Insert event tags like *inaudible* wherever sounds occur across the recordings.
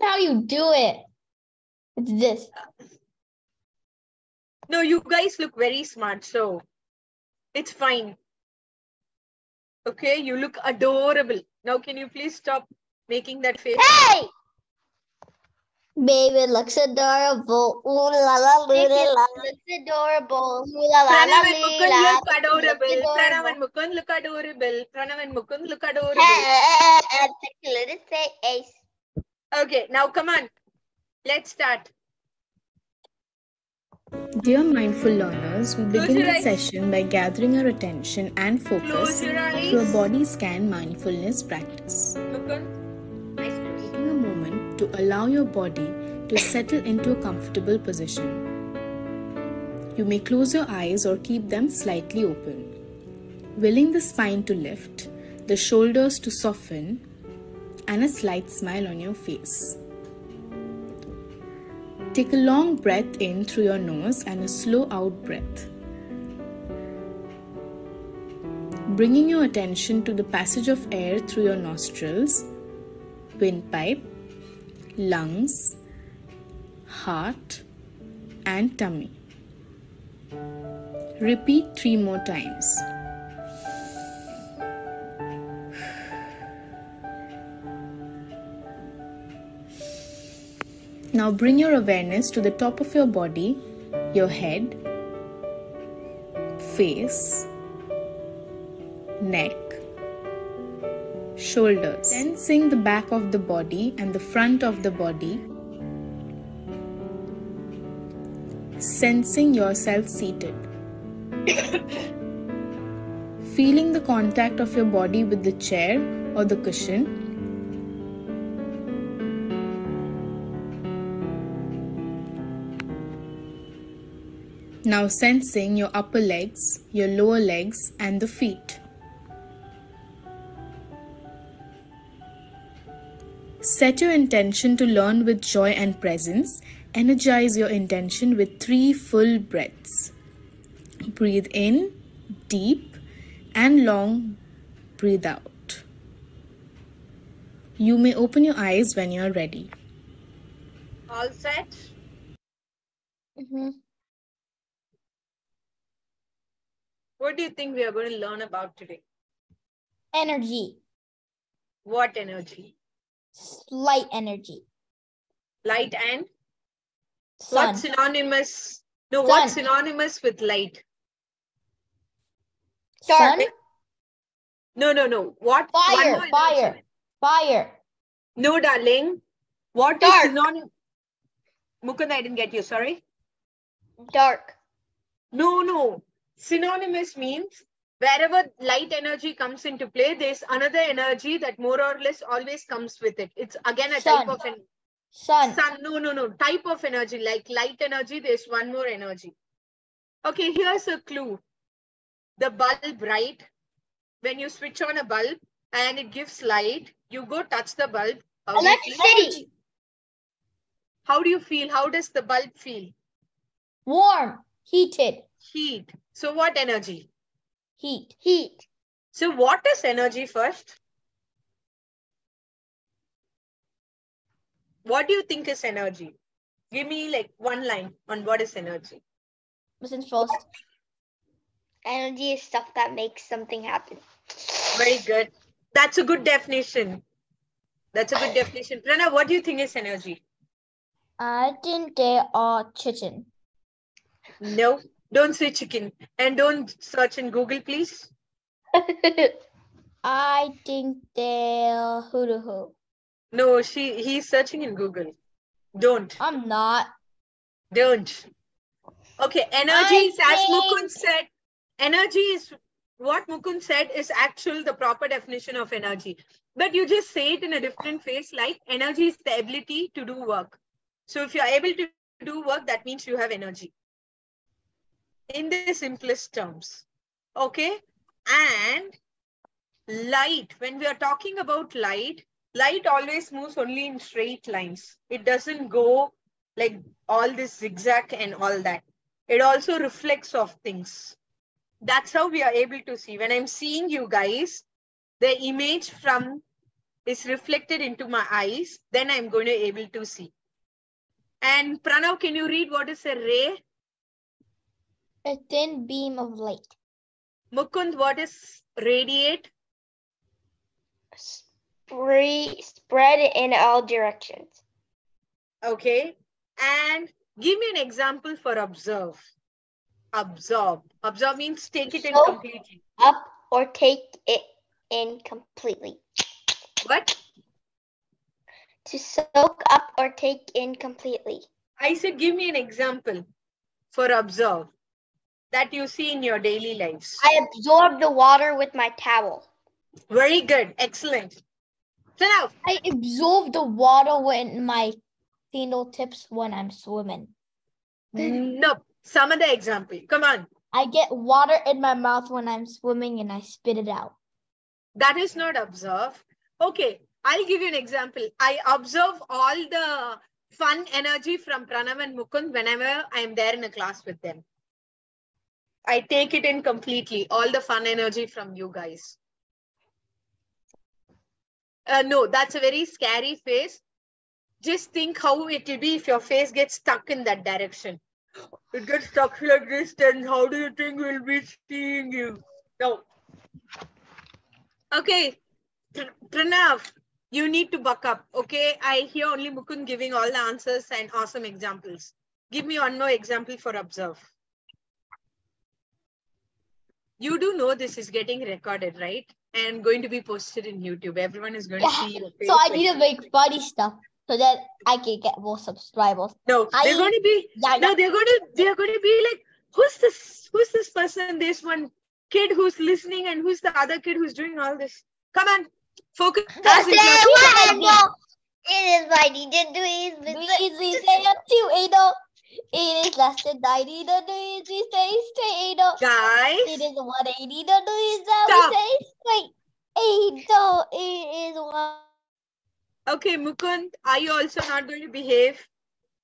how you do it. It's this. No, you guys look very smart, so it's fine. Okay, you look adorable. Now, can you please stop making that face? Hey! Baby looks adorable. Ooh la la la la. looks adorable. Ooh la la la and Mukund la. look adorable. Pranav and Mukund look adorable. Pranav and Mukund look adorable. Little face. Okay, now come on. Let's start. Dear mindful learners, we Close begin the session by gathering our attention and focus through a body scan mindfulness practice. Taking a moment to allow your body to settle into a comfortable position. You may close your eyes or keep them slightly open. Willing the spine to lift, the shoulders to soften, and a slight smile on your face. Take a long breath in through your nose and a slow out breath. Bringing your attention to the passage of air through your nostrils, windpipe, lungs, heart, and tummy. Repeat three more times. Now bring your awareness to the top of your body, your head, face, neck, shoulders. Sensing the back of the body and the front of the body. Sensing yourself seated. *coughs* Feeling the contact of your body with the chair or the cushion. Now sensing your upper legs, your lower legs, and the feet. Set your intention to learn with joy and presence. Energize your intention with three full breaths. Breathe in, deep and long. Breathe out. You may open your eyes when you are ready. All set? Mhm. What do you think we are going to learn about today? Energy. What energy? Light energy. Light and Sun. what's synonymous? No, what's synonymous with light? Sun. No, no, no. What? Fire. Fire. Fire. No, darling. What is Dark. synonymous? Mukund, I didn't get you. Sorry. Dark. No, no. Synonymous means wherever light energy comes into play, there's another energy that more or less always comes with it. It's again a type of an Sun. sun. No, no, no. Type of energy like light energy. There's one more energy. Okay, here's a clue. The bulb, right? When you switch on a bulb and it gives light, you go touch the bulb. You? Electricity. How do you feel? How does the bulb feel? Warm. Heated. Heat. So what energy? Heat. Heat. So what is energy first? What do you think is energy? Give me like one line on what is energy. Listen first. Energy is stuff that makes something happen. Very good. That's a good definition. That's a good definition. Pranav, what do you think is energy? I think they are chicken. No, don't say chicken and don't search in Google, please. *laughs* I think they're hoodoo hoo. No, she he's searching in Google. Don't, I'm not. don't. Okay, energy is as Mukund said. Energy is what Mukund said is actual the proper definition of energy. But you just say it in a different phrase like energy is the ability to do work. So if you're able to do work, that means you have energy. In the simplest terms. Okay. And light, when we are talking about light, light always moves only in straight lines. It doesn't go like all this zigzag and all that. It also reflects off things. That's how we are able to see. When I'm seeing you guys, the image from is reflected into my eyes, then I'm going to able to see. And Pranav, can you read what is a ray? A thin beam of light. Mukund, what is radiate? Spread in all directions. Okay. And give me an example for observe. Absorb. Absorb means take it in completely. Up or take it in completely. What? To soak up or take in completely. I said, give me an example for observe that you see in your daily lives. I absorb the water with my towel. Very good. Excellent. So now, I absorb the water with my fingertips when I'm swimming. no, some other example. Come on. I get water in my mouth when I'm swimming and I spit it out. That is not observe. Okay, I'll give you an example. I observe all the fun energy from Pranav and Mukund whenever I'm there in a class with them. I take it in completely, all the fun energy from you guys. Uh, no, that's a very scary face. Just think how it will be if your face gets stuck in that direction. It gets stuck like this, then how do you think we'll be seeing you? No. Okay, Pr- Pranav, you need to buck up. Okay, I hear only Mukund giving all the answers and awesome examples. Give me one more example for observe. You do know this is getting recorded, right? And going to be posted in YouTube. Everyone is going to see your face. So I need to make funny stuff so that I can get more subscribers. No, they're I- going to be Yeah, no, they're going to they're going to be like, who's this? Who's this person? There's one kid who's listening, and who's the other kid who's doing all this? Come on, focus. *laughs* That's in it. class. what? It is my DJ Dweez. Easy say a two eight oh. It is less than ninety to do easy say straight. It Guys, is one eighty to do is that Stop. we say straight. Eight oh, it is one. okay, Mukund, are you also not going to behave?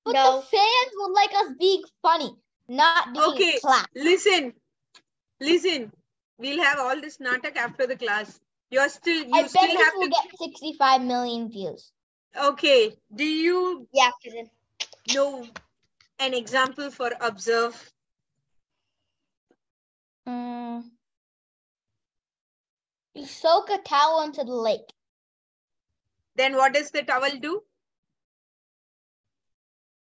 But No. the fans would like us being funny, not doing Okay. clap. Listen, listen. We'll have all this natak after the class. You're still you I bet still this have will to. get sixty-five million views. Okay, do you Yeah, cousin. An example for observe? Mm. You soak a towel into the lake. Then what does the towel do?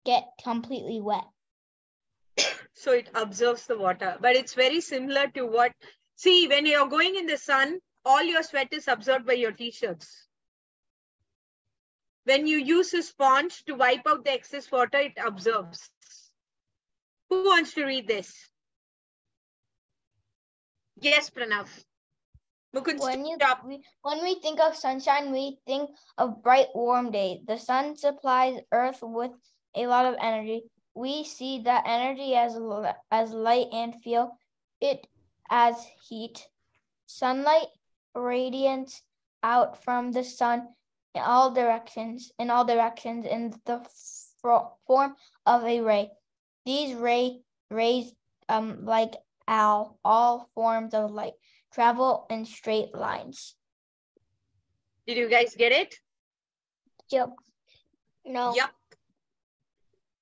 Get completely wet. *coughs* so it absorbs the water but it's very similar to what see when you're going in the sun all your sweat is absorbed by your t-shirts when you use a sponge to wipe out the excess water it absorbs who wants to read this yes pranav Mukund, When you we, when we think of sunshine, we think of bright, warm day. The sun supplies Earth with a lot of energy. We see that energy as as light and feel it as heat. Sunlight radiates out from the sun in all directions, in all directions, in the form of a ray. These ray rays, um, like all all forms of light travel in straight lines. did you guys get it Yep. No. Yep.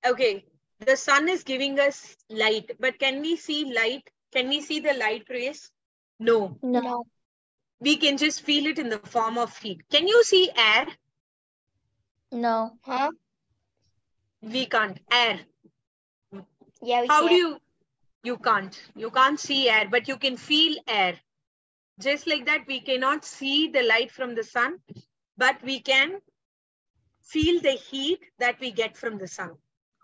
Okay. The sun is giving us light, but can we see light? Can we see the light rays? No. No. No. We can just feel it in the form of heat. Can you see air? No. Huh? We can't. Air. Yeah, we How can. do you? You can't. You can't see air, but you can feel air. Just like that, we cannot see the light from the sun, but we can feel the heat that we get from the sun.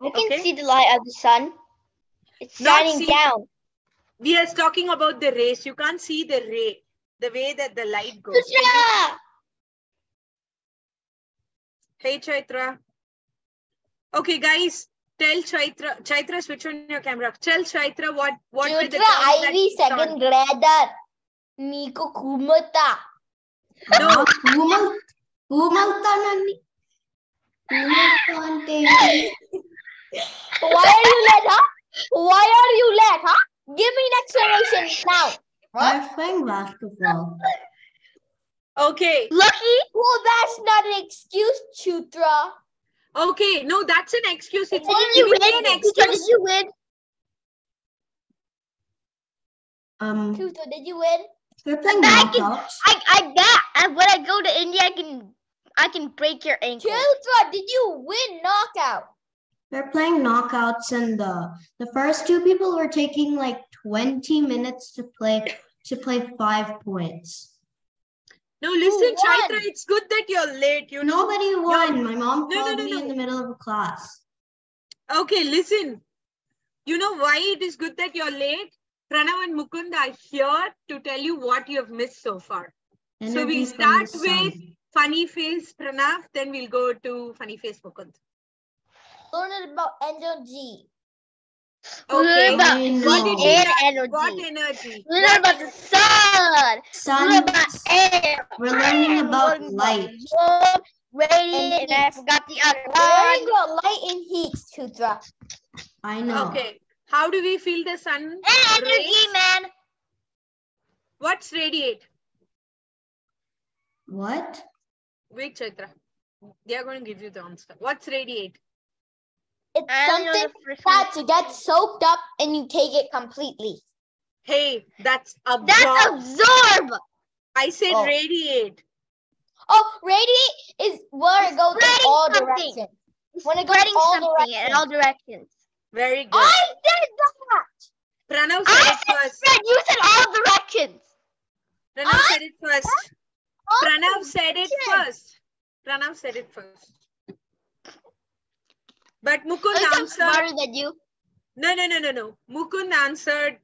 We can okay. see the light of the sun. It's Not shining see- down. We are talking about the rays. You can't see the ray, the way that the light goes. Hey, Chaitra. Okay, guys, Tell Chaitra, Chaitra, switch on your camera. Tell Chaitra what what Chaitra, were the terms I that second grader. meeku Kumata. No, Kumal Kumalta nani. Why are you late, huh? Why are you late, huh? Give me an explanation now. I'm playing basketball. Okay. Lucky. Well, that's not an excuse, Chutra. Okay. No, that's an excuse. It's Did you giving me win? an Did excuse. you win? Um, Chutra, did you win? they're playing Back in- I I bet uh, when I go to India, I can I can break your ankle. Chutra, did you win knockout? They're playing knockouts, and the the first two people were taking like 20 minutes to play to play five points. No, listen, won? Chaitra, it's good that you're late. You know. Nobody won. My mom No, no, called no, me no. in the middle of a class. Okay, listen. You know why it is good that you're late? Pranav and Mukund are here to tell you what you have missed so far. So we Energy start with funny face Pranav, then we'll go to funny face Mukund. Learn about energy. Okay. Learn about I know. What did air energy. What energy? We learn about the sun. We sun. learn about air. We're learning about light. warmth, radiant, And and I forgot the other Learning one. about light and heat, Chutra. I know. Okay. How do we feel the sun? And energy, rays? man. What's radiate? What? Wait, Chaitra. They are going to give you the answer. What's radiate? It's I something the first one. that gets soaked up and you take it completely. Hey, that's absorb. That's absorb. I said Oh. radiate. Oh, radiate is where it goes in all something. directions. When it goes all something in all directions. Very good. I said that. Pranav I said it said first. spread. You said all directions. Pranav I- said it first. Pranav said it first. Pranav said it first. But Mukund I'm answered. smarter than you. No, no, no, no, no. Mukund answered,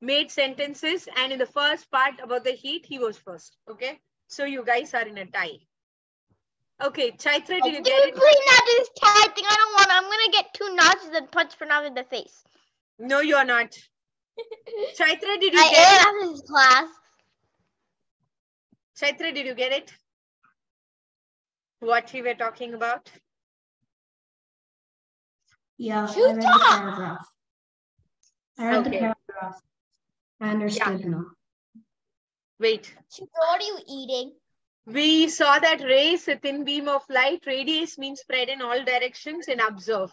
made sentences, and in the first part about the heat, he was first. Okay. So you guys are in a tie. Okay, Chaitra, did you get it? please not this tag thing? I don't want. I'm gonna get two notches and punch Pranav in the face. No, you are not. *laughs* Chaitra, did you I get it? after this class. Chaitra, did you get it? What we were talking about? Yeah, I Shoot read the paragraph. I read the paragraph. I understood now. Wait. Chutra, what are you eating? We saw that rays, a thin beam of light, radius means spread in all directions and observe.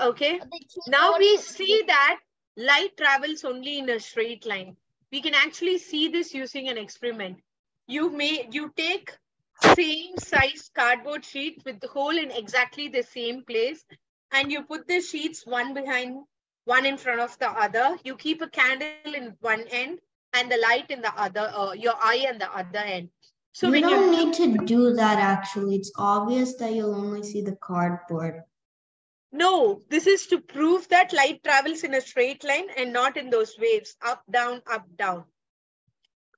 Okay. Now we see that light travels only in a straight line. We can actually see this using an experiment. You may you take same size cardboard sheet with the hole in exactly the same place and you put the sheets one behind one in front of the other. You keep a candle in one end and the light in the other, uh, your eye on the other end. So you when don't you need to do that actually. It's obvious that you'll only see the cardboard. No, this is to prove that light travels in a straight line and not in those waves, up, down, up, down.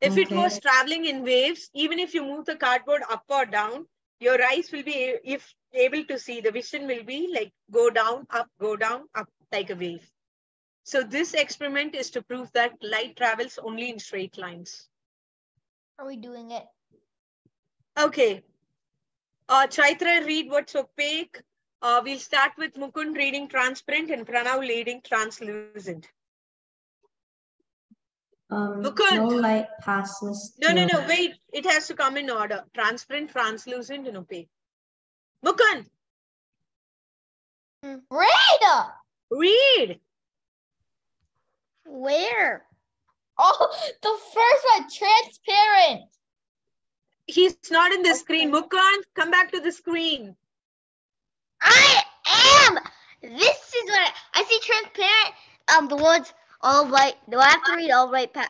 If it was traveling in waves, even if you move the cardboard up or down, your eyes will be if able to see, the vision will be like go down, up, go down, up, like a wave. So this experiment is to prove that light travels only in straight lines. Are we doing it? Okay. Uh, Chaitra, read what's opaque. Uh, we'll start with Mukund reading transparent and Pranav reading translucent. Um, Mukund. no light passes. No, no, no, wait. It has to come in order. Transparent, translucent, and opaque. Mukund, Read! read. Where? Oh, *laughs* the first one, transparent. He's not in the screen. Mukund, come back to the screen. I am. This is what I, I see. Transparent. Um, the ones all white. Do I have to read all white? Pa-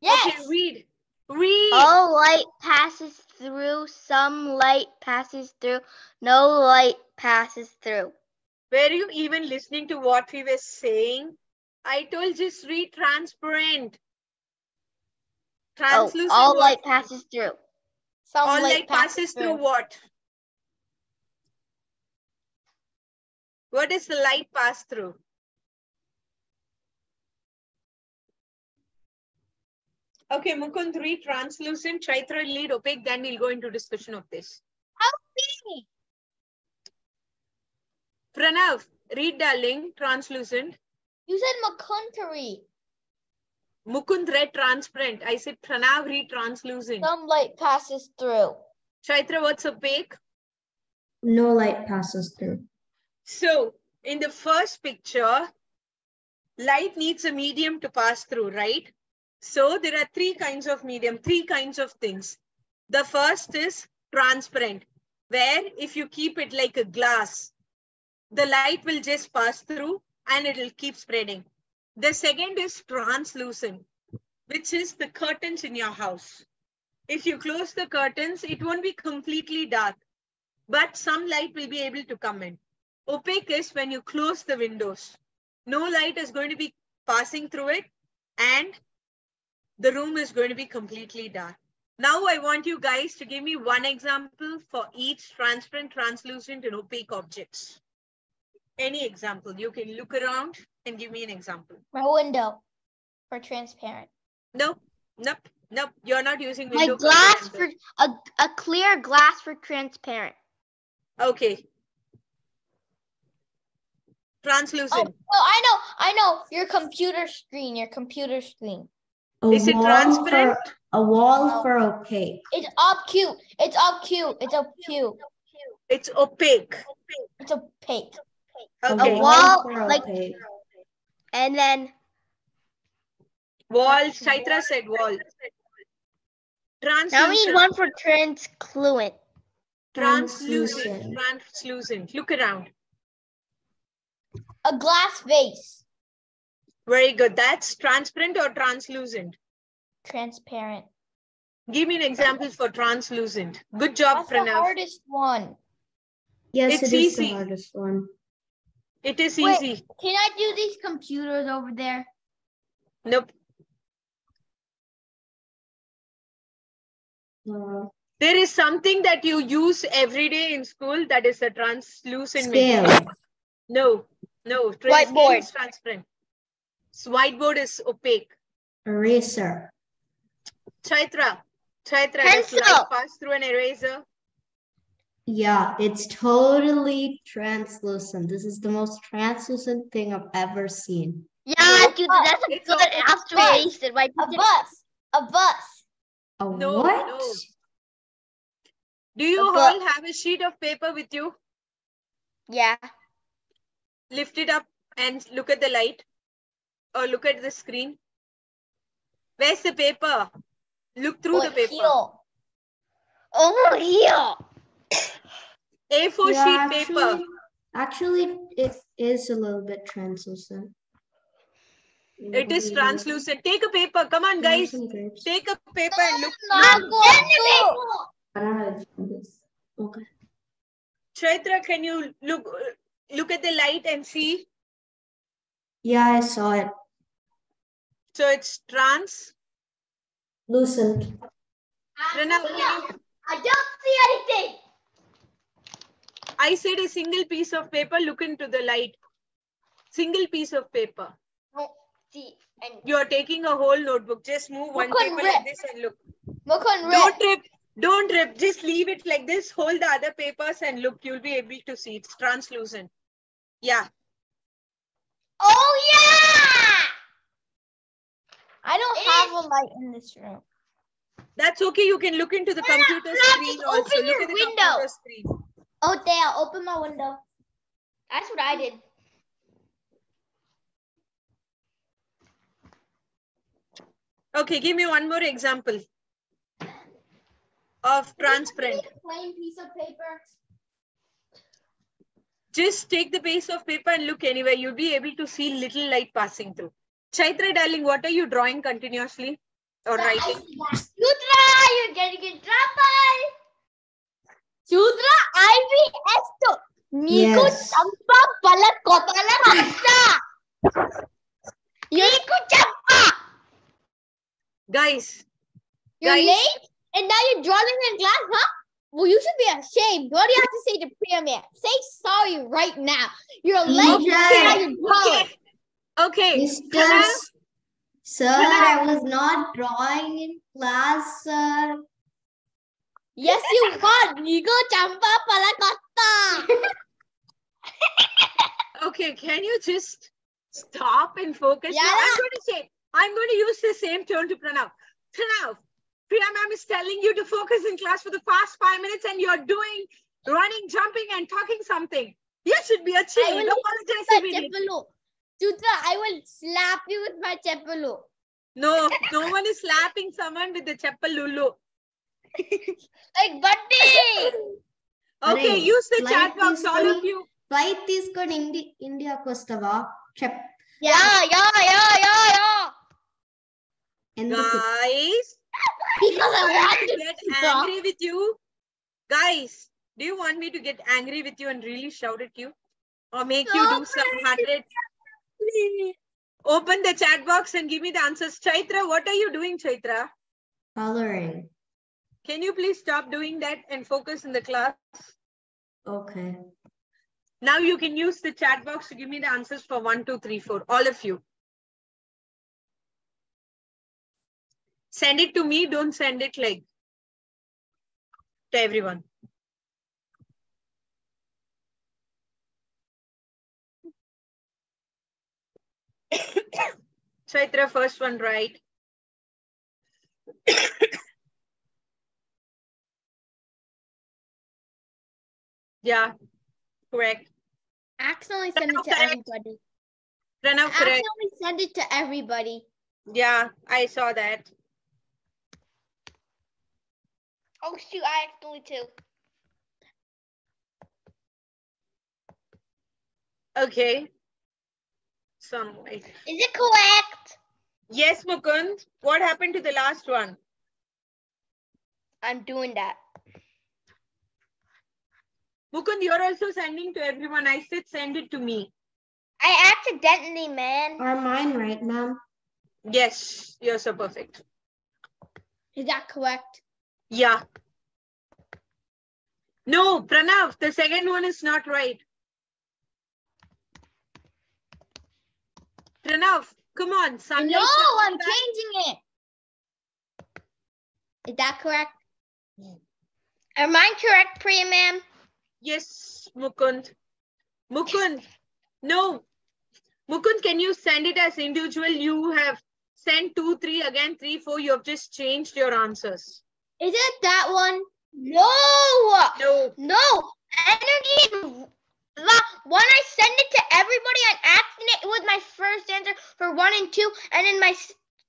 Yes. Okay, read. Read. all light passes through. Some light passes through. No light passes through. Were you even listening to what we were saying? I told just read transparent. Oh, Translucent. all what? light passes through. Some All light light passes through what? What does the light pass through? Okay, Mukund, read translucent, Chaitra lead opaque, then we'll go into discussion of this. How me. Pranav, read darling, translucent. You said McCuntery. Mukund read transparent. I said Pranav read translucent. Some light passes through. Chaitra, what's opaque? No light passes through. So in the first picture, light needs a medium to pass through, right? So there are three kinds of medium, three kinds of things. The first is transparent, where if you keep it like a glass, the light will just pass through and it will keep spreading. The second is translucent, which is the curtains in your house. If you close the curtains, it won't be completely dark, but some light will be able to come in. Opaque is when you close the windows. No light is going to be passing through it and the room is going to be completely dark. Now I want you guys to give me one example for each transparent, translucent and opaque objects. Any example, you can look around and give me an example. My window for transparent. Nope, nope, nope. You're not using My glass example. for a, a clear glass for transparent. Okay. Oh, Translucent. oh, I know, I know. Your computer screen, your computer screen. A Is it transparent? For, a wall No. for opaque. It's obtuse. It's obtuse. It's obtuse. It's opaque. It's opaque. Okay. A wall, for like- opaque. And then Wall. Chaitra said wall. now we need one for translucent. Translucent. Translucent. Translucent. Look around. A glass vase. Very good. That's transparent or translucent. Transparent. Give me an example for translucent. Good job, That's the hardest one. Yes, It's it is easy. the hardest one. It is Wait. easy. Can I do these computers over there? Nope. Uh, There is something that you use every day in school that is a translucent material. scale. No, no. Tra- Whiteboard. is transparent. So whiteboard is opaque. Eraser. Chaitra. Chaitra, does Pencil. light pass through an eraser? Yeah, it's totally translucent. This is the most translucent thing I've ever seen. Yeah, dude, that's a It's good all- observation. Right? A bus. A bus. A No, what? no. Do you A all book. have a sheet of paper with you? Yeah. Lift it up and look at the light or look at the screen. Where's the paper? Look through the Or paper. heel. Over here. A4 Yeah, sheet paper. actually, actually, it is a little bit translucent. It is translucent. Take a paper. Come on, guys. Take a paper and look. Not look. going to. Banana is- Okay. Chaitra, can you look look at the light and see? Yeah, I saw it. So it's trans. Lucent. Pranav, can you- I don't see anything. I said a single piece of paper. Look into the light. Single piece of paper. Don't see anything. You are taking a whole notebook. Just move one Look paper red. like this and look. Mukun Don't rip. rip. Don't rip. Just leave it like this. Hold the other papers and look. You'll be able to see. It's translucent. Yeah. Oh yeah. I don't It have a light in this room. That's okay. You can look into the Pranav, computer Pranav, screen also. open Look your at the window. computer screen. Oh, there. Open my window. That's what I did. Okay, give me one more example of transparent. Plain piece of paper. Just take the piece of paper and look anywhere. You'll be able to see little light passing through. Chaitra, darling, what are you drawing continuously or writing? Sutra, you're getting in trouble. Sudra Ivy Esto. Nico Yes. Champa Palakota. Pasta. Niku Champa. Guys, You're Guys. late and now you're drawing in class, huh? Well, you should be ashamed. What do you have to say to Priya man? Say sorry right now. You're late and now Okay. you're drawing. okay. Okay. Mr. Pranav? S- Sir, I was not drawing in class, sir. Yes, you got Nico Champa Palakota. *laughs* Okay, can you just stop and focus? Yeah. Now, I'm going to say, I'm going to use the same tone to Pranav. Pranav, Priya ma'am is telling you to focus in class for the past five minutes and you're doing running, jumping, and talking something. You should be a chill. I will Apologize immediately. cheppalu. Sutra, I will slap you with my cheppalu. No, no one is slapping someone with the cheppal lulu. *laughs* Like buddy. Okay, Arey, use the flight chat box, all of తీసుకొని- you. Flight తీసుకొని ఇండి ఇండియాకి వస్తావా చెప్ Yeah, yeah, yeah, yeah, yeah. ఎందుకు Guys, *laughs* Because I I want to to get Sutra. angry with you. Guys, do you want me to get angry with you and really shout at you? Or make you do some hundred? Open the chat box and give me the answers. Chaitra, what are you doing, Chaitra? coloring Can you please stop doing that and focus in the class? okay Now you can use the chat box to give me the answers for one, two, three, four. All of you. Send it to me. Don't send it like to everyone. *coughs* Chaitra, first one right. *coughs* yeah, correct. accidentally send it to Correct. everybody. Pranav, correct. Accidentally send it to everybody. Yeah, I saw that. Oh shoot, I accidentally too. Okay. Some way. Is it correct? Yes, Mukund. What happened to the last one? I'm doing that. Mukund, you're also sending to everyone. I said send it to me. I accidentally, man. are mine right ma'am Yes, you're so perfect. Is that correct? Yeah. No, Pranav, the second one is not right. Pranav, come on. Sunlight no, I'm back. changing it. Is that correct? Am I correct, Priya ma'am? Yes, Mukund. Mukund, no. Mukund, can you send it as individual? You have sent two, three, again three, four. You have just changed your answers. Is it that one? No, No. no. Energy when I send it to everybody on accident, it was my first answer for one and two, and then my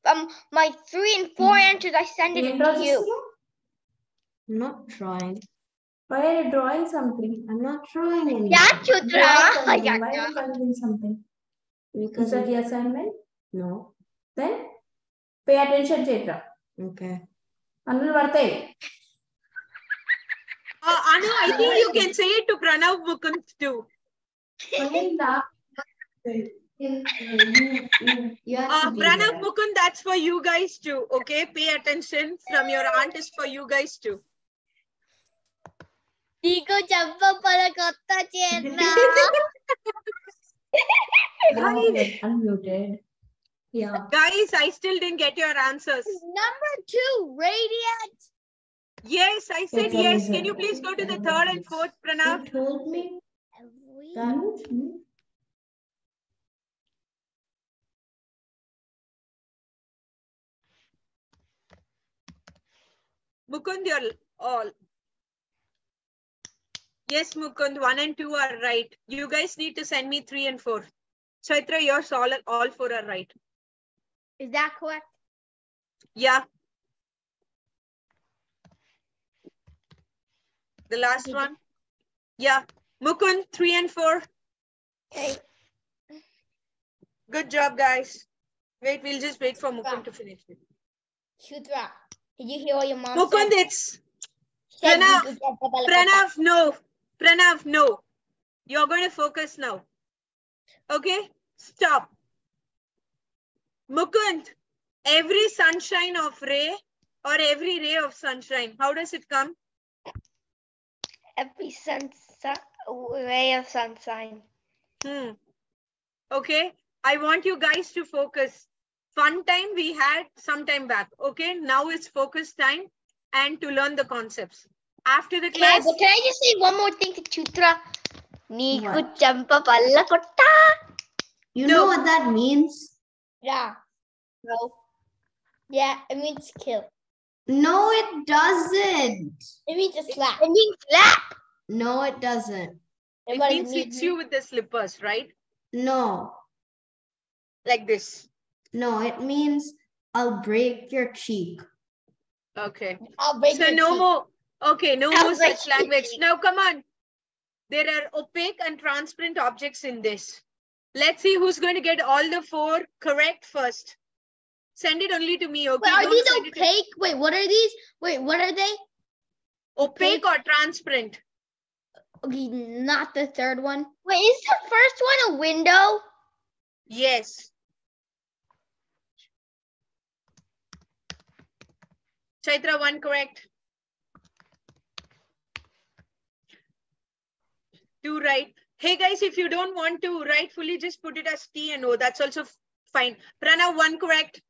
um my three and four mm. answers I send it to you. I'm not drawing. Why are you drawing something? I'm not drawing anything. Yeah, you draw. Why are you *laughs* drawing something? Because of mm-hmm. the assignment? No. Then pay attention, Chetra. Okay. Anil, Vartai. Uh, Anu, I think you can say it to Pranav Mukund too. పడిందా? you have Uh, to be Pranav there. Mukund, that's for you guys too. Okay, pay attention. From your aunt is for you guys too. నీకు చెప్పపల కొత్త చేత Unmuted, unmuted. yeah Guys, I still didn't get your answers. Number two, radiant. Yes, I said Okay, yes. Can you please go to the third and fourth, Pranav? you told me that Mukund, you're all. Yes, Mukund, one and two are right. You guys need to send me three and four. Chaitra, yours all, all four are right. Is that correct? Yeah. the last one. Yeah, Mukund, three and four. Good job, guys. Wait, we'll just wait for Mukund to finish it. Shudra, did you hear what your mom Mukund, said? it's Pranav. Pranav, no. Pranav, no. You're going to focus now. Okay, stop. Mukund, every sunshine of ray or every ray of sunshine, how does it come? every sun, sun ray of sunshine. Hmm. Okay. I want you guys to focus. Fun time we had some time back. Okay. Now it's focus time and to learn the concepts. After the class. Yeah, but can I just say one more thing to Chutra? Niku champa palla kotta. You know what that means? Yeah. No. Yeah, it means kill. No, it doesn't. It means to slap. It means slap. No, it doesn't. It But means hits you with the slippers, right? No, Like this. no, it means I'll break your cheek. Okay. I'll break So your no teeth. more. Okay, no I'll more such language. teeth. Now come on. There are opaque and transparent objects in this. Let's see who's going to get all the four correct first. Send it only to me, okay? Wait, are Don't these send it to- opaque? Wait, what are these? Wait, what are they? Opaque or transparent? Okay, not the third one. Wait, is the first one a window? Yes. Chaitra, one correct. Two right. Hey guys, if you don't want to rightfully just put it as T and O. That's also fine. Prana, one correct.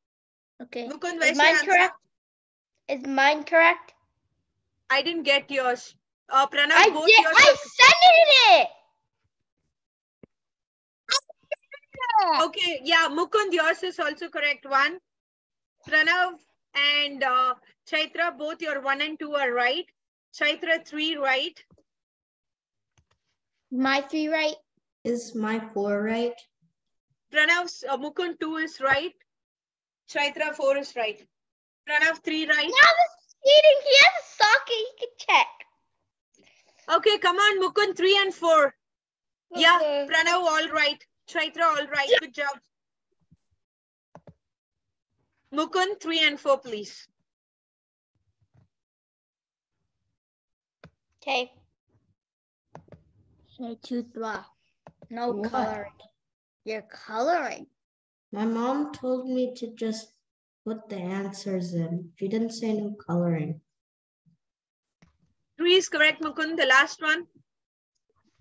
Okay. Mukund, Is mine answer? correct? Is mine correct? I didn't get yours. Uh, Pranav, I both did. yours. I are- sent it. Okay, yeah, Mukund, yours is also correct. One. Pranav and uh, Chaitra, both your one and two are right. Chaitra, three right. My three right. Is my four right? Pranav, uh, Mukund, two is right. Chaitra, four is right. Pranav, three right. Now this cheating. He has a socket. He can check. Okay, come on, Mukund, three and four. Yeah, Pranav, all right. Chaitra, all right. Good job. Mukund, three and four, please. Okay. Chutwa. No What? coloring. You're coloring. My mom told me to just put the answers in. She didn't say no coloring. Three is correct, Mukund. The last one.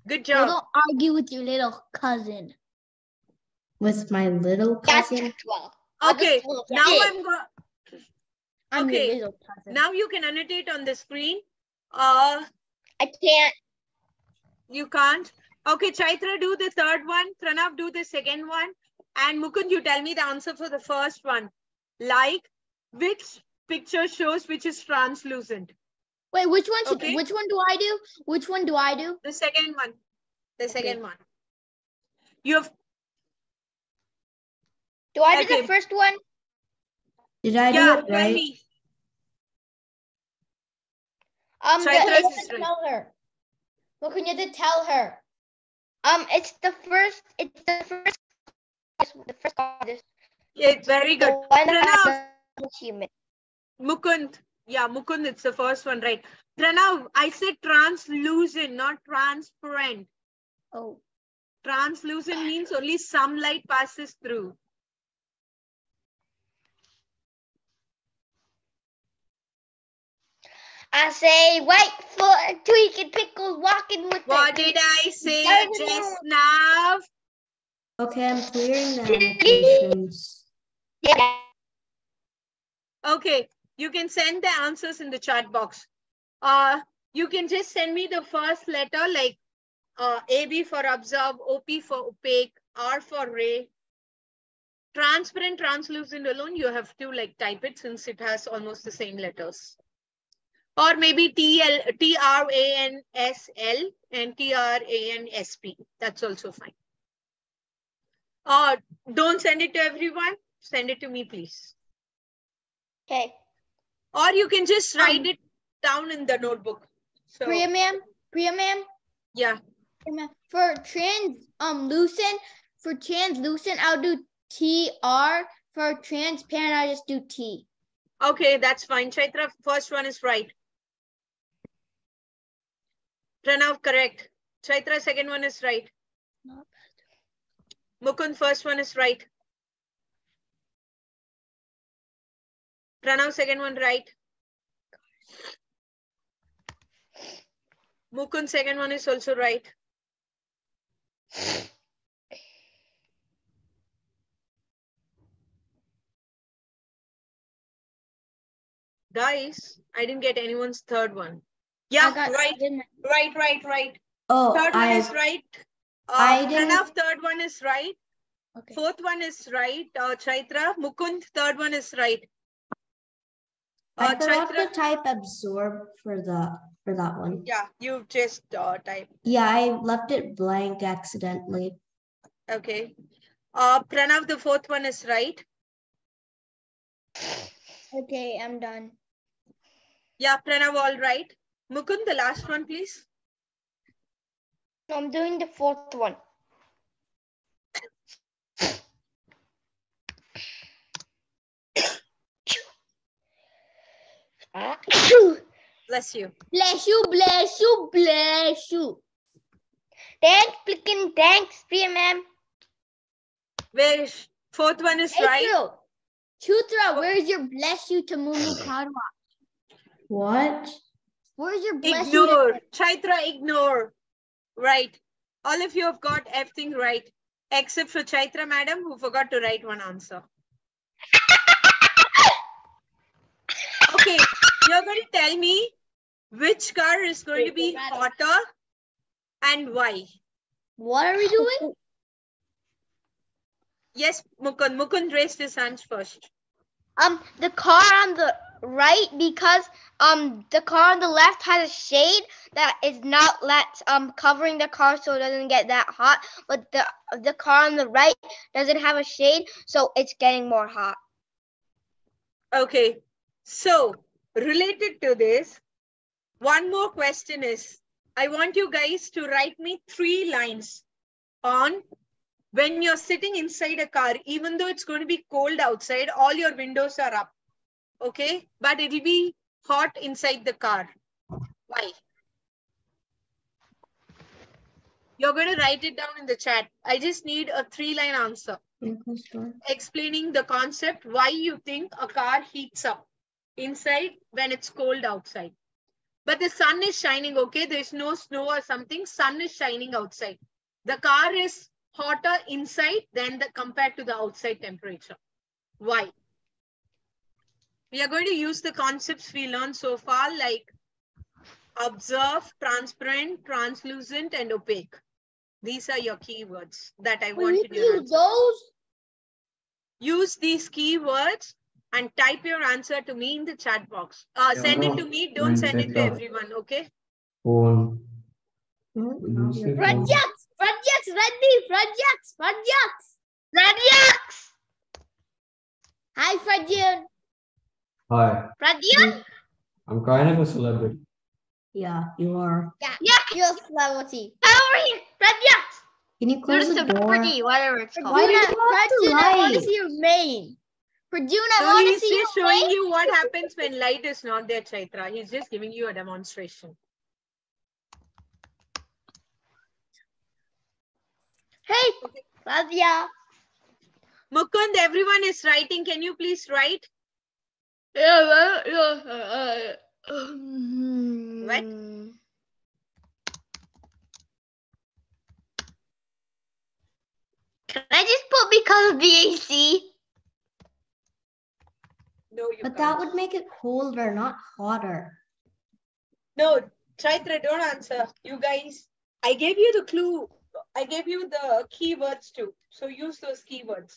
Good So job. don't argue with your little cousin. With my little That's cousin. twelve. Okay, now I'm going. I'm Okay, your little cousin. Now you can annotate on the screen. Uh, I can't. you can't. Okay, Chaitra, do the third one. Pranav, do the second one. And Mukund, you tell me the answer for the first one. Like, which picture shows which is translucent? Wait, which one? Should, Okay. Which one do I do? Which one do I do? The second one. The Okay. second one. You have, Do I do the first one? Did I yeah, do it tell right? me. Um, Try the, first. You it's, have to tell her. What can you have to tell her? um, it's the first. It's the first. The first one. This, Yeah, very good. Pranav. has. Mukund. Yeah, Mukund, it's the first one, right? Pranav, I said translucent, not transparent. Oh, Translucent means only some light passes through. I say, wait for tweaking pickles walking with What the- did I say just now? Okay, I'm clearing the annotations. Yeah. Okay, you can send the answers in the chat box. Uh, you can just send me the first letter like uh, AB for observe, OP for opaque, R for ray. Transparent, translucent alone, you have to like type it since it has almost the same letters. Or maybe TL, T-R-A-N-S-L and T-R-A-N-S-P. That's also fine. Uh, don't send it to everyone. Send it to me, please. Okay. Or you can just write Um, it down in the notebook. So Priya ma'am, Priya ma'am, yeah. For trans um lucent, for translucent, I'll do T R. For transparent, I just do T. okay, that's fine. Chaitra, first one is right. Pranav, correct. Chaitra, second one is right. Mukund, first one is right. Pranav, second one right. Mukund, second one is also right. Guys, I didn't get anyone's third one. Yeah, right, right, right, right. Oh, Third one is right. Uh, I didn't- Pranav, third one is right. Okay. Fourth one is right. Uh, Chaitra. Mukund, third one is right. I Uh, forgot Chaitra, to type absorb for the for that one. yeah, you just uh, type. Yeah, I left it blank accidentally. Okay. Uh, Pranav, the fourth one is right. Okay, I'm done. Yeah, Pranav, all right. Mukund, the last one, please. No, I'm doing the fourth one. Bless you. Bless you, bless you, bless you. Thanks, Plicken. Thanks, Priya ma'am. Where is fourth one is right? April, Chaitra, where's your bless you to Mumu Kadwa? What? Where's your bless you? Ignore. Chaitra, ignore. Right. All of you have got everything right, except for Chaitra, madam, who forgot to write one answer. Okay, you're going to tell me which car is going to be hotter and why. What are we doing? Yes, Mukund. Mukund raised his hands first. Um, the car on the right because um the car on the left has a shade that is not let um covering the car so it doesn't get that hot. But the the car on the right doesn't have a shade, so it's getting more hot. Okay, so related to this, one more question is I want you guys to write me three lines on when you're sitting inside a car, even though it's going to be cold outside, all your windows are up. Okay, but it'll be hot inside the car. Why? You're going to write it down in the chat. I just need a three line answer explaining the concept why you think a car heats up inside when it's cold outside. But the sun is shining, okay? There's no snow or something. Sun is shining outside. The car is hotter inside than the compared to the outside temperature. Why? We are going to use the concepts we learned so far like absorb, transparent, translucent, and opaque. These are your keywords that I want you to to use those. use these keywords and type your answer to me in the chat box. Uh, send it to me. Don't send it to everyone. Okay. phone. Use your phone. Projects, projects, ready, projects, projects. Radyax! Hi, Fredjun. Hi, Radya? I'm kind of a celebrity. Yeah, you are. Yeah, You're a celebrity. Come over here. Radyax! Can you You're close a the door? celebrity, whatever it's called. Why do you Fredjun, have to I want to see your mane. Fredjun, I So want to see your just showing mane. you *laughs* what happens when light is not there, Chaitra. He's just giving you a demonstration. Hey, Radya. Mukund, everyone is writing. Can you please write? Yeah, yeah, yeah. um, What? Can I just put because of the AC? No, you But can't. that would make it colder, not hotter. No, Chaitra, don't answer. You guys, I gave you the clue. I gave you the keywords too. So use those keywords.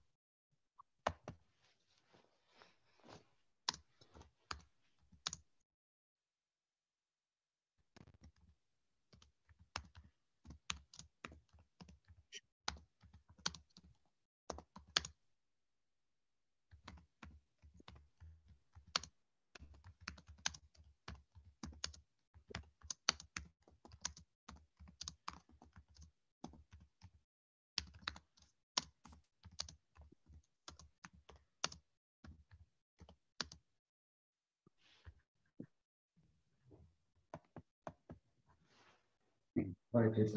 Right,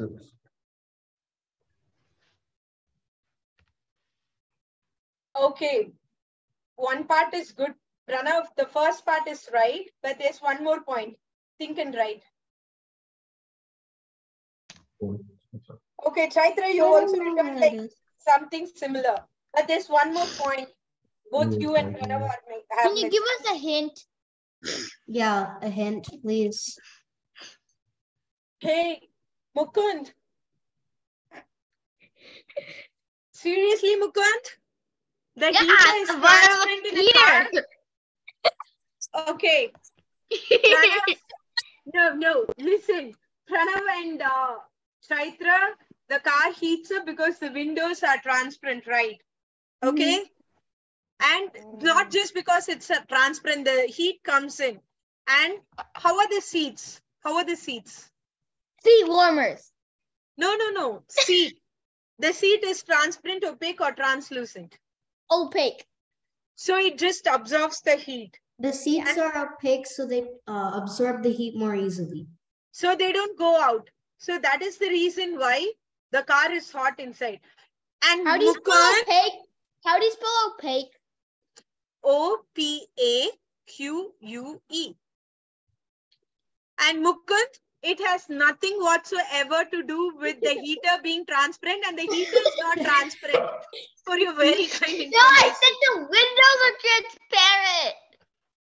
Okay. One part is good. Pranav, the first part is right, but there's one more point. Think and write. Okay, Chaitra, you also hmm. written like something similar. But there's one more point. Both you and okay. Pranav are have Can you give us a hint? Yeah, a hint, please. Hey, Mukund. Seriously, Mukund? The Yeah, heater is the water transparent in a car? Okay. Pranav, *laughs* no, no, listen. Pranav and uh, Chaitra, the car heats up because the windows are transparent, right? Okay. And not just because it's a transparent, the heat comes in. And how are the seats? How are the seats? Seat warmers. No, no, no. Seat. the seat is transparent, opaque, or translucent. Opaque. So it just absorbs the heat. The seats are opaque so they uh, absorb the heat more easily. So they don't go out. So that is the reason why the car is hot inside. And How do you spell Mukund, opaque? How do you spell opaque? O P A Q U E. And Mukund, it has nothing whatsoever to do with the heater being transparent, and the heater is not transparent. For your very *laughs* kind No, I said the windows are transparent.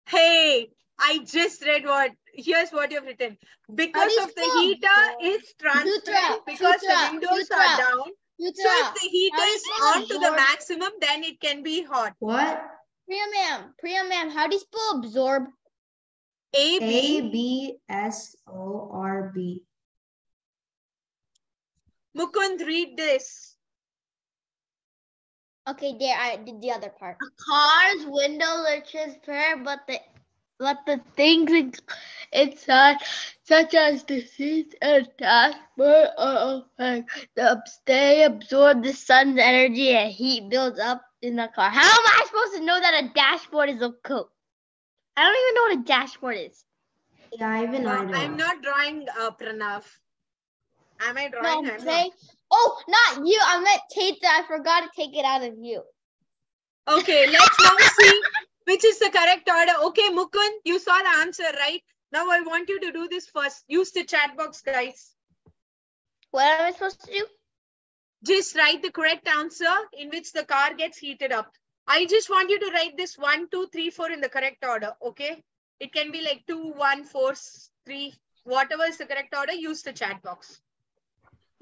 Hey, I just read what. Here's what you've written. Because of the heater absorb? is transparent Sutra, because sutra, the windows sutra. are down. So Sutra. if the heater how do you is on to the maximum, then it can be hot. What? Priya ma'am, Priya ma'am, how do you spell absorb? A A B B S O R B. Mukund, read this. Okay, there, I did the other part. A car's window are transparent, but the but the things inside, such as the seats and dashboard, are opaque. The, they absorb the sun's energy and heat builds up in the car. How am I supposed to know that a dashboard is opaque? I don't even know what a dashboard is. Yeah, even I Uh, don't. I'm not drawing uh, Pranav. Am I No, drawing? I'm I'm saying, oh, not you. I meant Tate. I forgot to take it out of you. Okay, let's now see which is the correct order. Okay, Mukund, you saw the answer, right? Now I want you to do this first. Use the chat box, guys. What am I supposed to do? Just write the correct answer in which the car gets heated up. I just want you to write this one, two, three, four in the correct order. Okay. It can be like two, one, four, three, whatever is the correct order, use the chat box.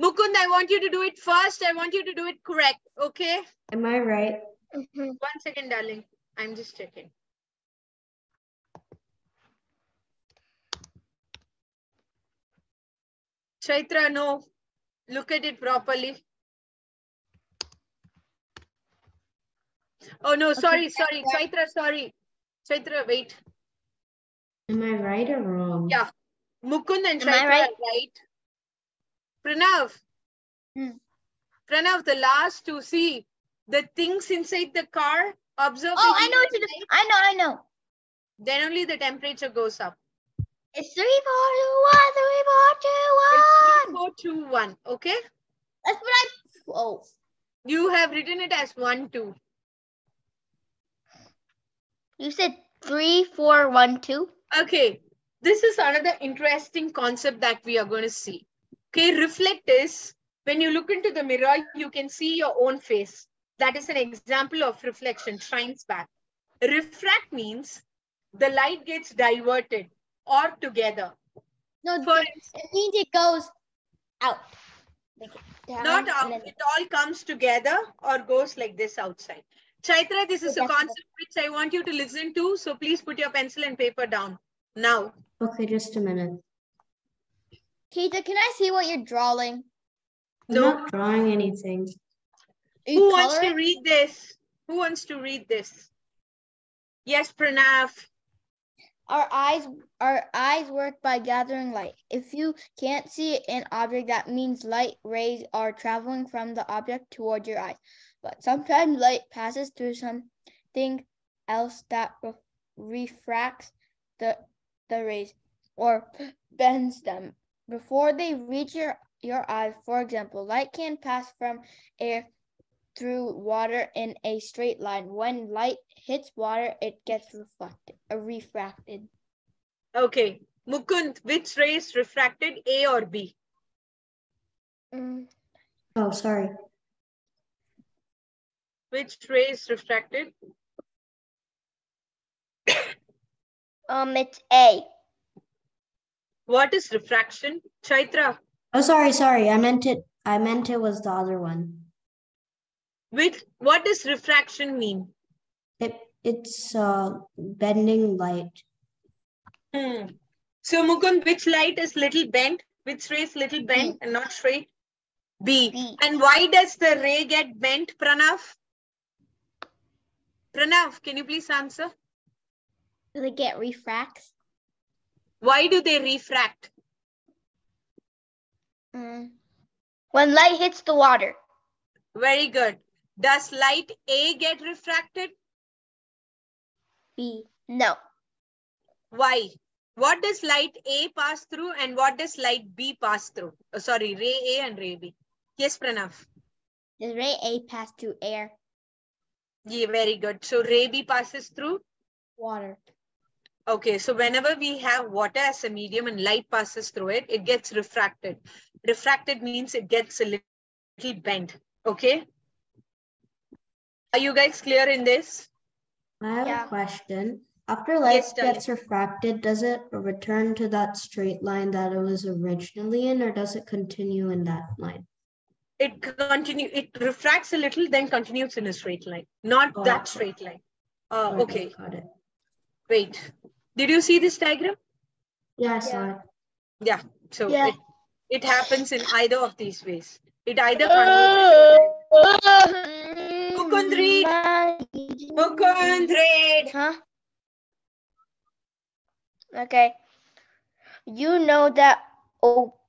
Mukund, I want you to do it first. I want you to do it correct. Okay. Am I right? Mm-hmm. One second, darling. I'm just checking. Chaitra, no. Look at it properly. Oh, no, sorry, sorry. Chaitra, sorry. Chaitra, wait. Am I right or wrong? Yeah. Mukund and Am I Chaitra right? are right. Pranav. Hmm. Pranav, the last two, see, the things inside the car, absorb Oh, I know what heat to do. I know, I know. Then only the temperature goes up. It's three, four, two, one, three, four, two, It's one. four, two, one. Okay. That's what I. Oh, You have written it as one, two. You said three, four, one, two. Okay. This is another interesting concept that we are going to see. Okay. Reflect is when you look into the mirror, you can see your own face. That is an example of reflection, shines back. Refract means the light gets diverted or together. no, For it means it goes out. Like down not out, then- it all comes together or goes like this outside. Chaitra, this is a Yes, yes. concept which I want you to listen to. So please put your pencil and paper down now. Okay, just a minute. Keita, can I see what you're drawing? I'm No. not drawing anything. Are you Who wants to read this? Who wants to read this? Yes, Pranav. Our eyes, our eyes work by gathering light. If you can't see an object, that means light rays are traveling from the object toward your eyes. But sometimes light passes through something else that re- refracts the the rays or *laughs* bends them before they reach your your eyes. For example, light can pass from air through water in a straight line. When light hits water, it gets reflected, uh, refracted. Okay. Mukund, which rays refracted, A or B? Mm, Oh, sorry. Which ray is refracted? Um, it's A. What is refraction? Chaitra, Oh, sorry, sorry. I meant it. I meant it was the other one. With what does refraction mean? It it's uh bending light. Hmm. So Mukund, which light is little bent? Which ray is little bent and not straight? B. B. And why does the ray get bent, Pranav? Pranav, can you please answer? Do they get refracts? Why do they refract? Mm. When light hits the water. Very good. Does light A get refracted? B. No. Why? What does light A pass through and what does light B pass through? Oh, sorry, ray A and ray B. Yes, Pranav. Does ray A pass through air? Yeah, very good. So ray B passes through Water. Okay, so whenever we have water as a medium and light passes through it, it gets refracted. Refracted means it gets a little, little bent. Okay. Are you guys clear in this? I have Yeah. a question. After light Yes, gets refracted, does it return to that straight line that it was originally in, or does it continue in that line? It continue. It refracts a little, then continues in a straight line, not Oh, that straight line. Uh, Okay, it. wait. Did you see this diagram? Yeah, saw it. Yeah. So Yeah. It, it happens in either of these ways. It either converts. Mukund, read. Mukund, read. Huh? Okay. You know that o- o-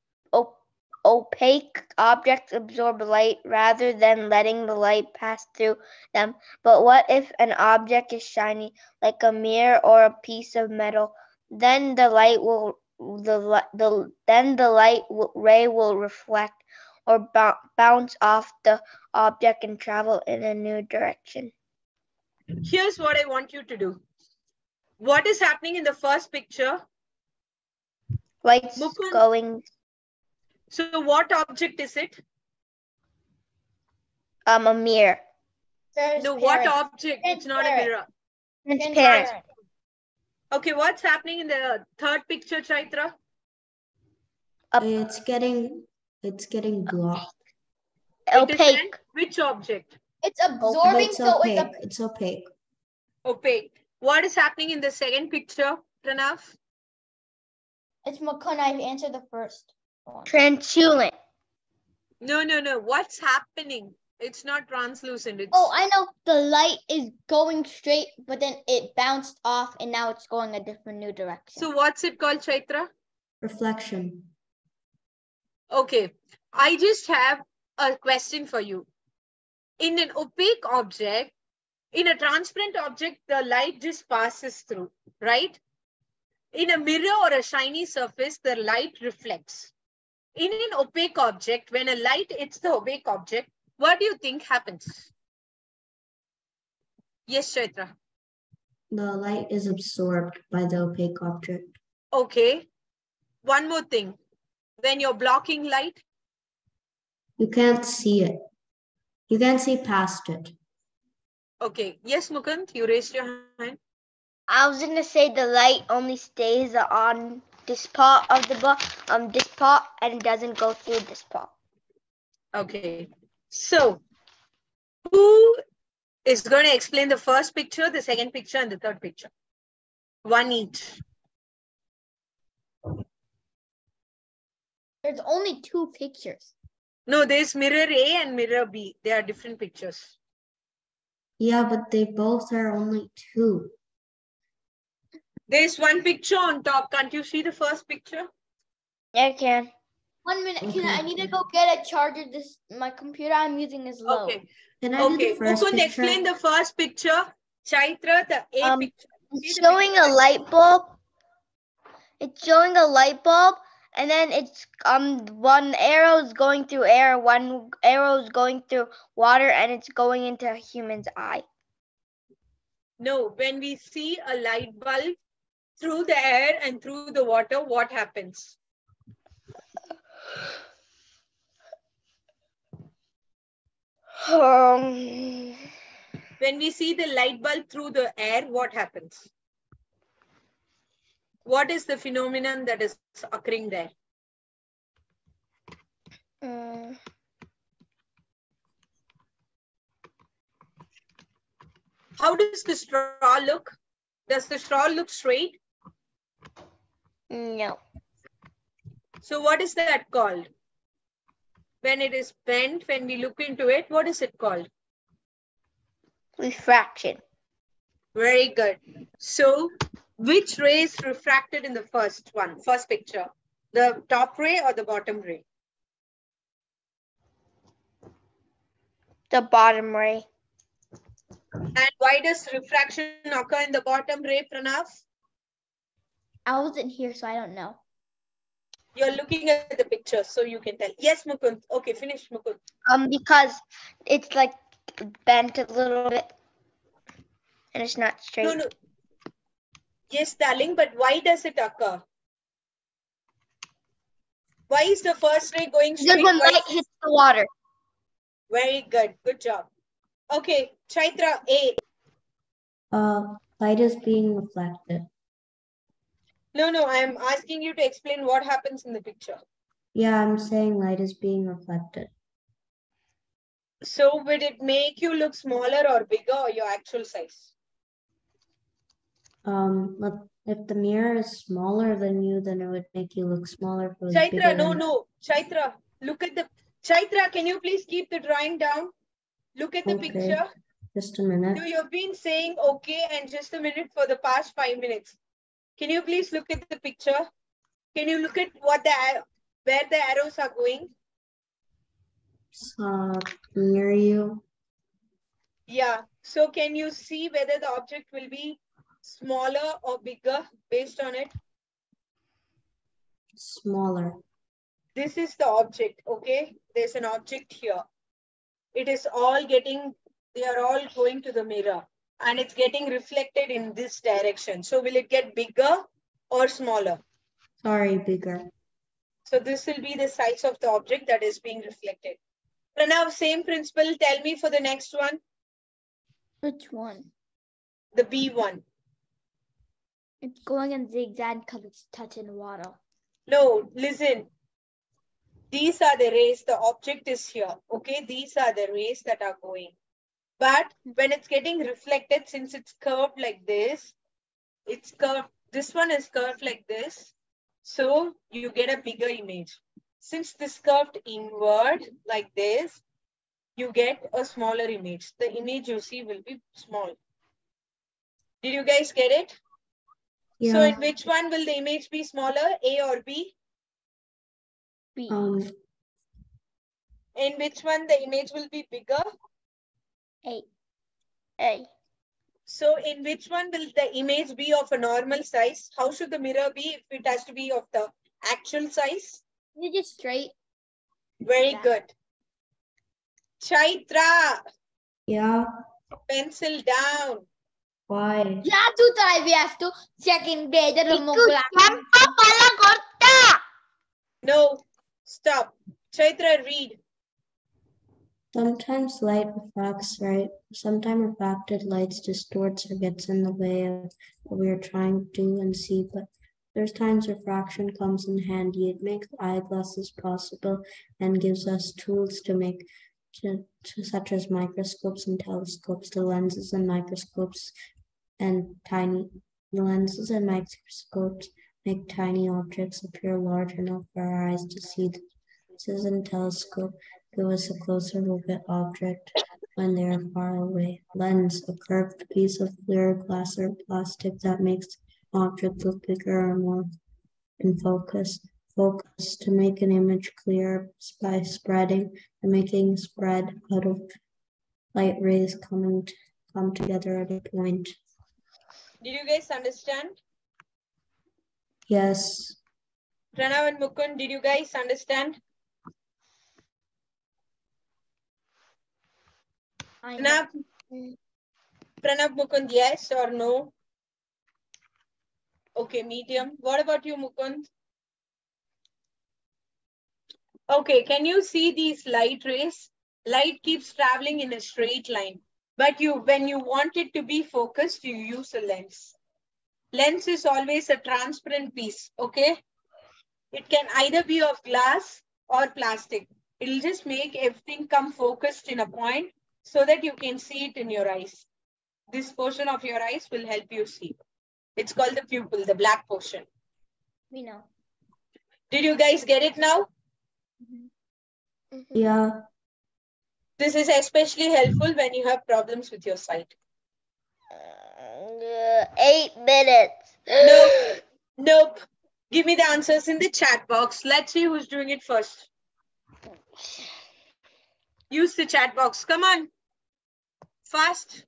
opaque objects absorb light rather than letting the light pass through them. But what if an object is shiny, like a mirror or a piece of metal? Then the light will the the then the light ray will reflect or bou- bounce off the object and travel in a new direction. Here's what I want you to do. What is happening in the first picture? Light's Mukund. going So what object is it? um a mirror. No, what object? It's not a Transparent. mirror. Transparent. Okay, what's happening in the third picture, Chaitra? Up- It's getting it's getting blocked. It is Opaque. Which object? It's But absorbing, it's so opaque. it's a, It's opaque. Opaque. What is happening in the second picture, Pranav? it's Mukund. I've answered the first one. Translucent. No, no, no. What's happening? It's not translucent. It's Oh, I know. The light is going straight, but then it bounced off, and now it's going a different new direction. so what's it called, Chaitra? Reflection. Okay, I just have a question for you. In an opaque object, in a transparent object, the light just passes through, right? In a mirror or a shiny surface, the light reflects. In an opaque object, when a light hits the opaque object, what do you think happens? Yes, Chaitra. The light is absorbed by the opaque object. Okay. One more thing. When you're blocking light, You can't see it. You can't see past it. okay. Yes, Mukund, you raised your hand. I was gonna say the light only stays on this part of the book, um, this part, and it doesn't go through this part. Okay. So, who is going to explain the first picture, the second picture, and the third picture? One each. There's only two pictures. No, there's mirror A and mirror B. They are different pictures. Yeah, but they both are only two. There's one picture on top. Can't you see the first picture? Yeah, I can. One minute, can I, I need to go get a charger. This my computer I'm using is low. Okay. Can I do Okay. the first explain the first picture. Chaitra, the A Um, picture. It's See the showing a light bulb. It's showing a light bulb, and then it's um one arrow is going through air, one arrow is going through water, and it's going into a human's eye. No, when we see a light bulb through the air and through the water, what happens? Um, When we see the light bulb through the air, what happens? What is the phenomenon that is occurring there? Mm, How does the straw look? Does the straw look straight? No. So what is that called? When it is bent, when we look into it, what is it called? Refraction. Very good. So which ray is refracted in the first one, first picture? The top ray or the bottom ray? The bottom ray. And why does refraction occur in the bottom ray, Pranav? I wasn't here, so I don't know. You're looking at the picture, so you can tell. Yes, Mukund. Okay, finish, Mukund. Um, because it's like bent a little bit, and it's not straight. No, no. Yes, darling, but why does it occur? Why is the first ray going Because straight? when Why- light hits the water. Very good. Good job. Okay, Chaitra, A. Uh, light is being reflected. No, no, I'm asking you to explain what happens in the picture. Yeah, I'm saying light is being reflected. So would it make you look smaller or bigger or your actual size? Um, look, if the mirror is smaller than you, then it would make you look smaller. Chaitra, no, no. Chaitra, look at the Chaitra, can you please keep the drawing down? Look at the Okay. picture. Just a minute. You, you've been saying okay and just a minute for the past five minutes. Can you please look at the picture? Can you look at what the where the arrows are going? Uh, near you. Yeah. So can you see whether the object will be smaller or bigger based on it? Smaller. This is the object, okay? There's an object here. It is all getting, they are all going to the mirror and it's getting reflected in this direction. So will it get bigger or smaller? Sorry, bigger. So this will be the size of the object that is being reflected. Pranav, same principle. Tell me for the next one, Which one? the B one. It's going in zigzag because it's touching water. No, listen. These are the rays. The object is here. Okay, these are the rays that are going. But when it's getting reflected, since it's curved like this, it's curved. This one is curved like this. So you get a bigger image. Since this curved inward like this, you get a smaller image. The image you see will be small. Did you guys get it? So in which one will the image be smaller, A or B? B. Um, In which one the image will be bigger? A. A. So in which one will the image be of a normal size? How should the mirror be if it has to be of the actual size? Is it just straight? Very Yeah. good. Chaitra, yeah. pencil down. Why? Jatu tayo to second grade at Itu siapa pala korta? No, stop. Chaitra, read. Sometimes light refracts, right? Sometimes refracted lights distorts or gets in the way of what we are trying to do and see, but there's times refraction comes in handy. It makes eyeglasses possible and gives us tools to make to, to such as microscopes and telescopes, the lenses and microscopes and tiny the lenses and microscopes make tiny objects appear large enough for our eyes to see. The lenses and telescope give us a closer look at object when they are far away. Lens, a curved piece of clear glass or plastic that makes object look bigger or more in focus. Focus to make an image clear by spreading and making spread out of light rays coming to come together at a point. Did you guys understand? Yes, Pranav and Mukund, did you guys understand? Pranav, Pranav Mukund, yes or no? Okay, medium. What about you, Mukund? Okay, can you see these light rays? Light keeps traveling in a straight line, but you, when you want it to be focused, you use a lens. Lens is always a transparent piece, okay? It can either be of glass or plastic. It'll just make everything come focused in a point so that you can see it in your eyes. This portion of your eyes will help you see. It's called the pupil, the black portion. We know. Did you guys get it now? Mhm. Yeah. This is especially helpful when you have problems with your sight. Uh, eight minutes. Nope. Nope. Give me the answers in the chat box. Let's see who's doing it first. Use the chat box. Come on. Fast.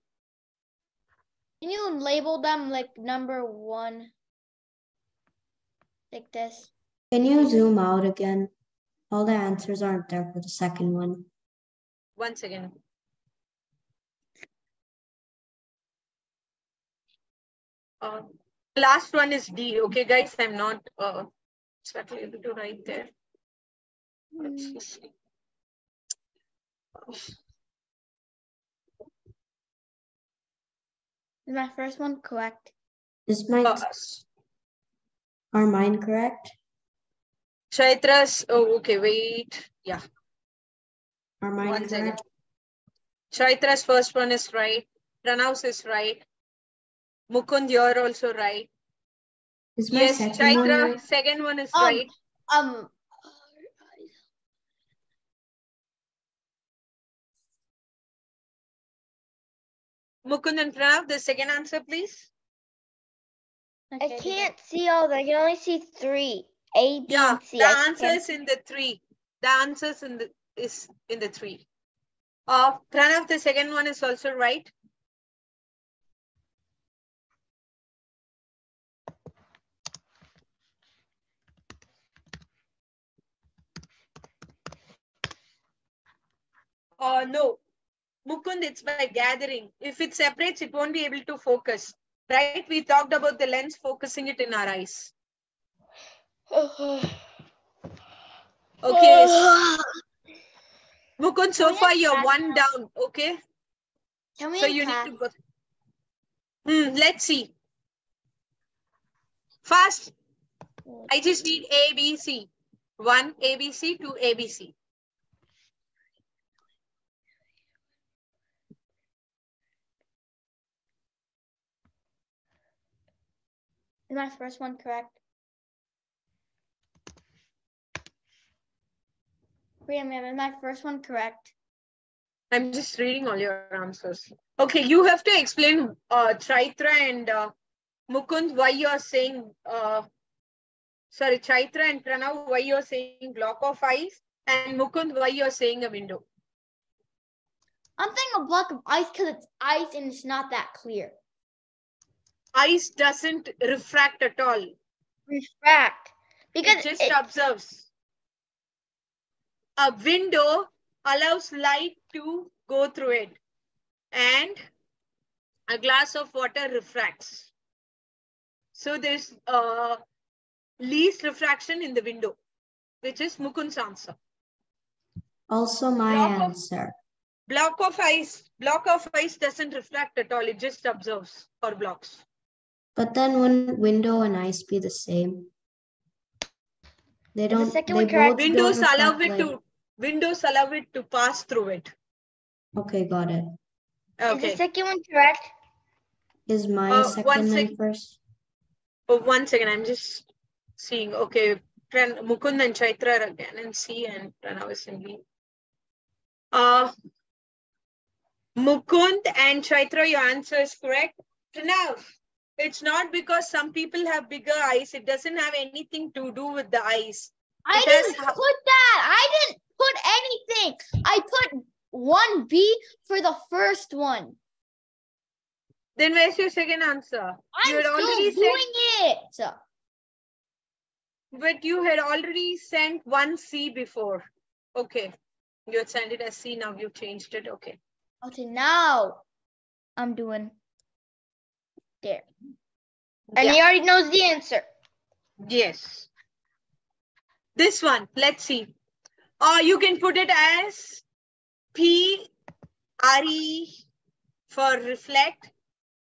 Can you label them like number one? Like this. Can you zoom out again? All the answers aren't there for the second one. Once again. Uh, last one is D. Okay, guys, I'm not uh, exactly able to write there. Let's just see. Is my first one correct? Is my are mine correct? Chaitra's, oh, okay, wait. Yeah, Are mine one second. correct? Chaitra's first one is right. Pranav's is right. Mukund, you're also right. Is my Yes, second one Chaitra, right? second one is Um, right. Um. Mukund and Pranav, the second answer, please. I can't see all that. I can only see three. A, B, Yeah, and C. the I answer is in the three. The answers in the is in the three. Uh, Pranav, the second one is also right. Uh, no, Mukund, it's by gathering. If it separates, it won't be able to focus. Right? We talked about the lens focusing it in our eyes. *sighs* Okay. *sighs* Mukund, so far you're one down. Okay. Can we So you need to go. Hmm, let's see. First, I just need A, B, C. One A, B, C, two A, B, C. Is my first one correct? Priya, ma'am, is my first one correct? I'm just reading all your answers. Okay, you have to explain uh, Chaitra and uh, Mukund why you're saying, uh, sorry, Chaitra and Pranav, why you're saying block of ice and Mukund, why you're saying a window. I'm saying a block of ice because it's ice and it's not that clear. Ice doesn't refract at all. refract. Because it just it- absorbs. A window allows light to go through it and a glass of water refracts. So there's uh, least refraction in the window, which is Mukund's answer. Also my Block of- answer. Block of ice, block of ice doesn't refract at all. It just absorbs or blocks. But then wouldn't window and ice be the same? They the don't. second they one correct? both don't Windows allow it light. to windows allow it to pass through it. Okay, got it. Is the second one correct? Is my Uh, one second sec- and first? Oh, one second. I'm just seeing. Okay, Pran- Mukund and Chaitra are again and C and Pranav is in B. Uh, Mukund and Chaitra, your answer is correct. Pranav, it's not because some people have bigger eyes. It doesn't have anything to do with the eyes. I It didn't put that. I didn't put anything. I put one B for the first one. Then where's your second answer? I'm You had still already said- doing it. But you had already sent one C before. Okay. You had sent it as C. Now you changed it. Okay. Okay, now I'm doing there. And Yeah. he already knows the answer. Yes. This one, let's see. Or you can put it as P R E for reflect,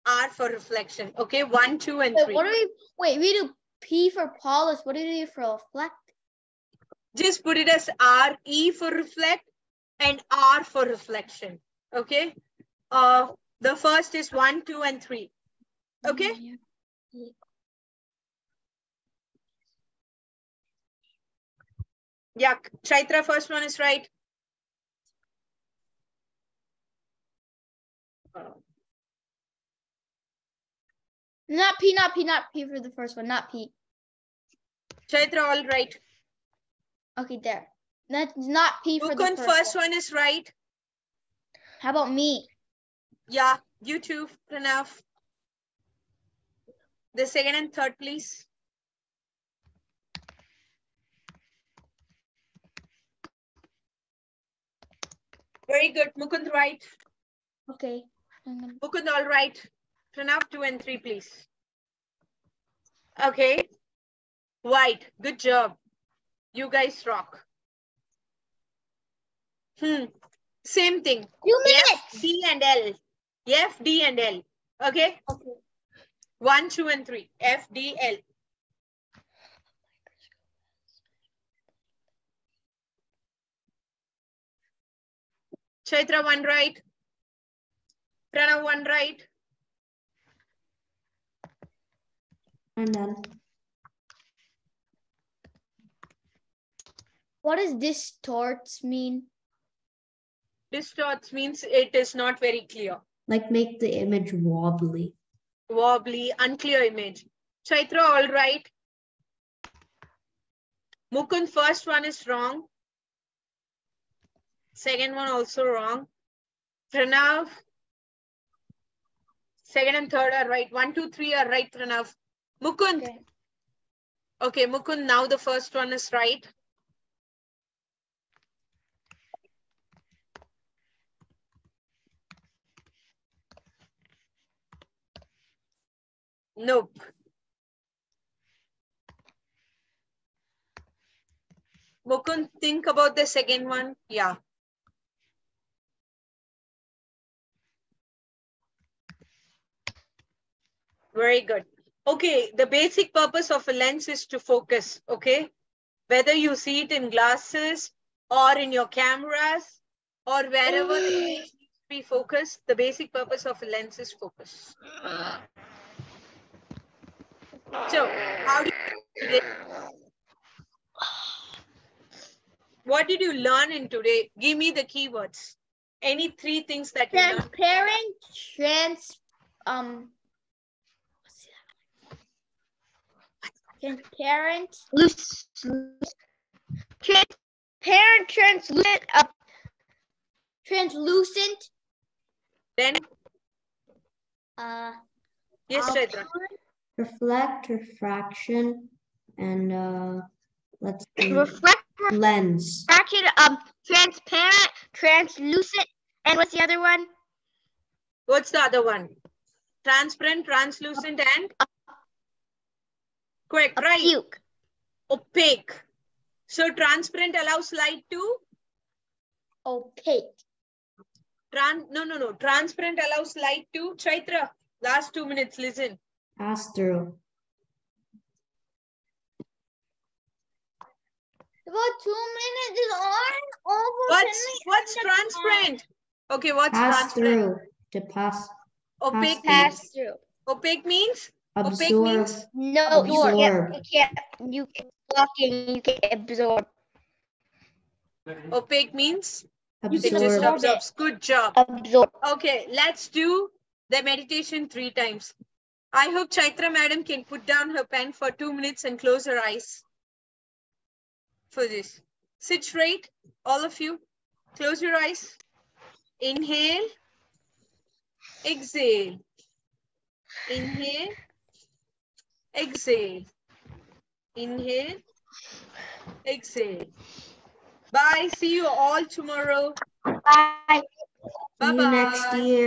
R for reflection. Okay, one, two, and Wait, three. what do we wait? We do P for polish. What do we do for reflect? just put it as R, E for reflect and R for reflection. Okay. Uh, the first is one, two, and three. Okay. Yeah, Chaitra, first one is right. Not P, not P, not P for the first one, not P. Chaitra, all right. Okay, there. That's not P for the first, first one. one is right. How about me? Yeah, you too, Pranav. The second and third, please. Very good. Mukund, right. Okay. Mukund, all right. Pranav, two and three, please. Okay. White, good job. You guys rock. Hmm. Same thing. Two F, minutes. D, and L. F, D, and L. Okay. Okay. One, two, and three. F, D, L. Chaitra, one right. Pranav, one right. I'm done. What does distorts mean? Distorts means it is not very clear. Like make the image wobbly. Wobbly, unclear image. Chaitra, all right. Mukund, first one is wrong. Second one also wrong. Pranav. Second and third are right. One, two, three are right, Pranav. Mukund. Okay. Okay, Mukund, now the first one is right. Nope. Mukund, think about the second one. Yeah. Very good. Okay, the basic purpose of a lens is to focus, okay? Whether you see it in glasses or in your cameras or wherever the oh. image needs to be focused, the basic purpose of a lens is focus. So, how do you What did you learn in today? Give me the keywords. Any three things that you learned. Transparent, trans, um. what's that? Transparent, Loose. loose. Transparent, translucent, uh, translucent, Then, uh, yes, Chaitra. Reflect, refraction, and uh, let's see, reflect, lens. refraction, um, transparent, translucent, and what's the other one? What's the other one? Transparent, translucent, and quick, right? Puke. Opaque. So transparent allows light to opaque, Tran No, no, no. Transparent allows light to Chaitra. Last two minutes. Listen. Astro. About two minutes is on. Over What's what's transparent? Okay, what's Pass transparent? through. To pass. Opaque Pass means Pass through. opaque means opaque means No, you Absorb. can't, you can't, you can't, blocking, you can't absorb. opaque means You can it just Absorb. absorb. absorbs. Good job. Absorb. Okay, let's do the meditation three times. I hope Chaitra madam can put down her pen for two minutes and close her eyes for this. Sit straight, all of you. Close your eyes. Inhale. Exhale. Inhale. Exhale. Inhale. Exhale. Bye. See you all tomorrow. Bye. See you next year.